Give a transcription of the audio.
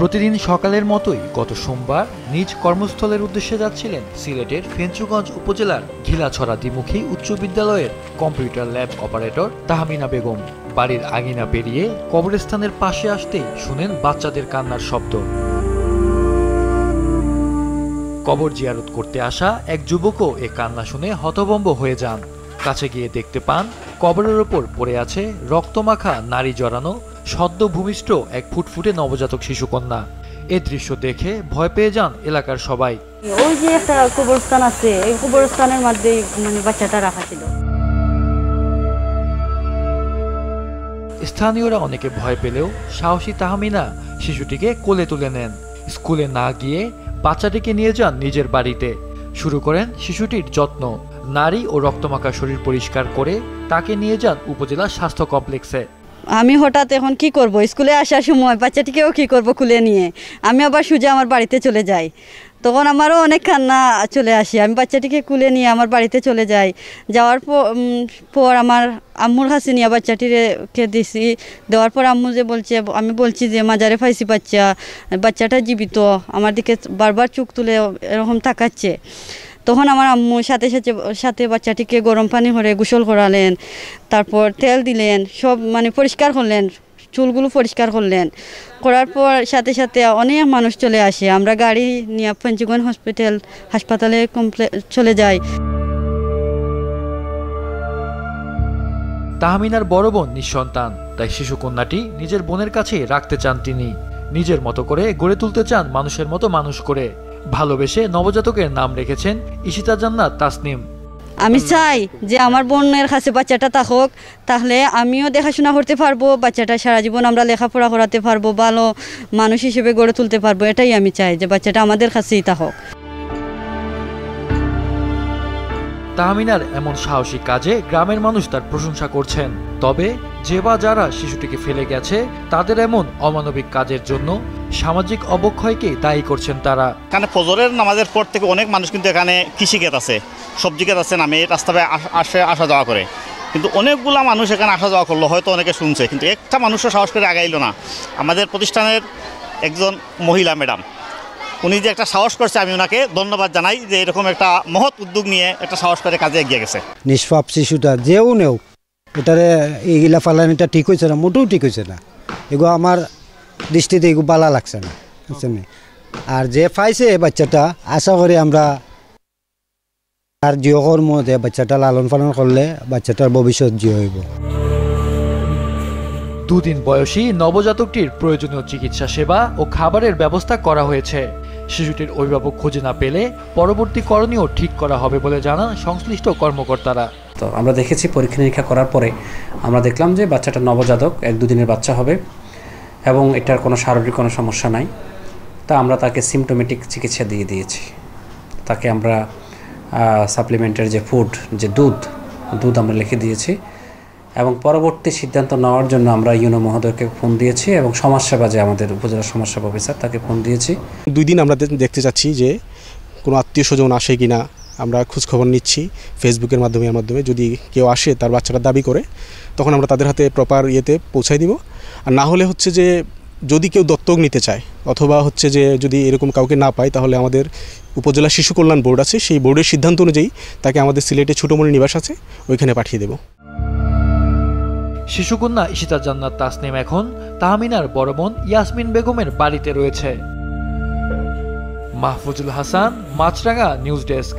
প্রতিদিন সকালের মতোই গত সোমবার নিজ কর্মস্থলের উদ্দেশ্যে যাচ্ছিলেন সিলেটের ফেঞ্চুগঞ্জ উপজেলার ঘিলাছড়া দ্বিমুখী উচ্চ বিদ্যালয়ের computer lab operator Tahmina Begum. বাড়ির আগিনা পেরিয়ে কবরস্থানের পাশে আসতেই শুনেন বাচ্চাদের কান্নার শব্দ। কবর জিয়ারত করতে আসা এক যুবকও এ কান্না শুনে হতভম্ব হয়ে যান। কাছে গিয়ে দেখতে পান, কবরের ওপর পড়ে আছে রক্তমাখা নারী জড়ানো সদ্য ভূমিষ্ঠ এক ফুটফুটে নবজাতক শিশুকন্যা। এ দৃশ্য দেখে ভয় পেয়ে যান এলাকার সবাই। ওই যে একটা কবরস্থান আছে এই কবরস্থানের মধ্যে মানে বাচ্চাটা রাখা ছিল। স্থানীয়রা অনেকে ভয় পেলেও সাহসী তাহমিনা শিশুটিকে কোলে তুলে নেন। স্কুলে না গিয়ে বাচ্চাটিকে নিয়ে যান নিজের বাড়িতে। শুরু করেন শিশুটির যত্ন। নারী ও রক্তমাখা শরীর পরিষ্কার করে তাকে নিয়ে যান উপজেলা স্বাস্থ্য কমপ্লেক্সে। আমি হঠাৎ এখন কি করব? স্কুলে আসার সময় বাচ্চাটিকেও কি করব খুলে নিয়ে? আমি আবার সুজা আমার বাড়িতে চলে যাই। তখন আমারও অনেক কান্না চলে আসে। আমি বাচ্চাটিকে কুলে নিয়ে আমার বাড়িতে চলে যাই। যাওয়ার পর আমার আম্মুর কাছে নিয়ে বাচ্চাটিকে দিছি। দেওয়ার পর আম্মু যে বলছে, আমি বলছি যে, মাজারে ফাইছি বাচ্চা, বাচ্চাটা জীবিত। আমার দিকে বারবার চোখ তুলে এরকম তাকাচ্ছে। তখন আমার আম্মু সাথে সাথে সাথে বাচ্চাটিকে গরম পানি করে গোসল করালেন, তারপর তেল দিলেন, সব মানে পরিষ্কার করলেন, চুলগুলো পরিষ্কার করলেন। করার পর সাথে সাথে অনেক মানুষ চলে আসে। আমরা গাড়ি নিয়ে পঞ্চগঞ্জ হসপিটাল, হাসপাতালে চলে যাই। তাহমিনার বড় বোন নিঃসন্তান, তাই শিশু কন্যাটি নিজের বোনের কাছে রাখতে চান তিনি। নিজের মতো করে গড়ে তুলতে চান মানুষের মতো মানুষ করে। ভালোবেসে নবজাতকের নাম রেখেছেন ইশিতা জান্নাত তাসনিম। আমি চাই যে আমার বোনের কাছে বাচ্চাটা থাকুক তাহলে আমিও দেখাশোনা করতে পারব বাচ্চাটা সারা জীবন আমরা লেখাপড়া করাতে পারব ভালো মানুষ হিসেবে গড়ে তুলতে পারব এটাই আমি চাই যে বাচ্চাটা আমাদের কাছেই থাকুক। তাহমিনার এমন সাহসী কাজে গ্রামের মানুষ তার প্রশংসা করছেন। তবে যে বা যারা শিশুটিকে ফেলে গেছে তাদের এমন অমানবিক কাজের জন্য সামাজিক অবক্ষয়কে দায়ী করছেন তারা। এখানে ফজরের নামাজের পর থেকে অনেক মানুষ কিন্তু এখানে কৃষিক্ষেত আছে সবজি ক্ষেত আছে নামে রাস্তায় আসে আসা যাওয়া করে। কিন্তু অনেকগুলা মানুষ এখানে আসা যাওয়া করল হয়তো অনেকে শুনছে কিন্তু একটা মানুষও সাহস করে আগাইলো না। আমাদের প্রতিষ্ঠানের একজন মহিলা ম্যাডাম উনি যে একটা সাহস করছে আমি ওনাকে ধন্যবাদ জানাই যে এরকম একটা মহৎ উদ্যোগ নিয়ে একটা সাহস করে কাজে এগিয়ে গেছে। নিষ্পাপ শিশুটা যেও নেও এটারে এইগুলা ফালানিটা ঠিক হয়েছে না মোটেও ঠিক হয়েছে না। এগুলো আমার দৃষ্টিতে এগুলো বালা লাগছে না বুঝছেন আর যে পাইছে এই বাচ্চাটা আশা করি আমরা আর জিও কর্ম যে বাচ্চাটা লালন পালন করলে বাচ্চাটার ভবিষ্যৎ জিও হইব। দুদিন বয়সী নবজাতকটির প্রয়োজনীয় চিকিৎসা সেবা ও খাবারের ব্যবস্থা করা হয়েছে। শিশুটির অভিভাবক খুঁজে না পেলে পরবর্তী করণীয় ঠিক করা হবে বলে জানান সংশ্লিষ্ট কর্মকর্তারা। তো আমরা দেখেছি পরীক্ষা নিরীক্ষা করার পরে আমরা দেখলাম যে বাচ্চাটা নবজাতক এক দুদিনের বাচ্চা হবে। এবং এটার কোনো শারীরিক কোনো সমস্যা নাই। তা আমরা তাকে সিমটোমেটিক চিকিৎসা দিয়ে দিয়েছি। তাকে আমরা সাপ্লিমেন্টের যে ফুড যে দুধ দুধ আমরা লিখে দিয়েছি এবং পরবর্তী সিদ্ধান্ত নেওয়ার জন্য আমরা ইউনো মহোদয়কে ফোন দিয়েছি এবং সমাজসেবা যে আমাদের উপজেলা সমাজসেবা অফিসার তাকে ফোন দিয়েছি। দুই দিন আমরা দেখতে চাচ্ছি যে কোনো আত্মীয় স্বজন আসে কি না আমরা খোঁজখবর নিচ্ছি ফেসবুকের মাধ্যমে মাধ্যমে। যদি কেউ আসে তার বাচ্চারা দাবি করে, তখন আমরা তাদের হাতে প্রপার ইয়েতে পৌঁছাই দিব। আর না হলে হচ্ছে যে, যদি কেউ দত্তক নিতে চায়, অথবা হচ্ছে যে যদি এরকম কাউকে না পায়, তাহলে আমাদের উপজেলা শিশু কল্যাণ বোর্ড আছে। সেই বোর্ডের সিদ্ধান্ত অনুযায়ী তাকে আমাদের সিলেটে ছোটোমণি নিবাস আছে, ওইখানে পাঠিয়ে দেবো। শিশুকন্যা ইশিতা জান্নাত তাসনিম এখন তাহমিনার বড় বোন ইয়াসমিন বেগমের বাড়িতে রয়েছে। Mahfuzul Hasan Maasranga news desk.